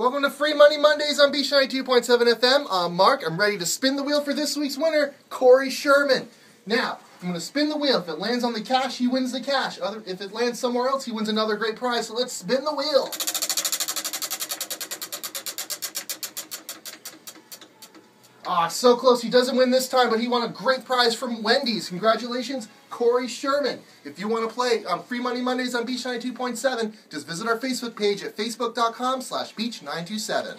Welcome to Free Money Mondays on Beach 92.7 FM. I'm Mark. I'm ready to spin the wheel for this week's winner, Corey Sherman. Now, I'm going to spin the wheel. If it lands on the cash, he wins the cash. Other, if it lands somewhere else, he wins another great prize. So let's spin the wheel. Ah, so close. He doesn't win this time, but he won a great prize from Wendy's. Congratulations, Corey Sherman. If you want to play um, Free Money Mondays on Beach 92.7, just visit our Facebook page at facebook.com slash beach927.